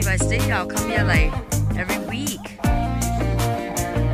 if I stay here, I'll Come here like every week.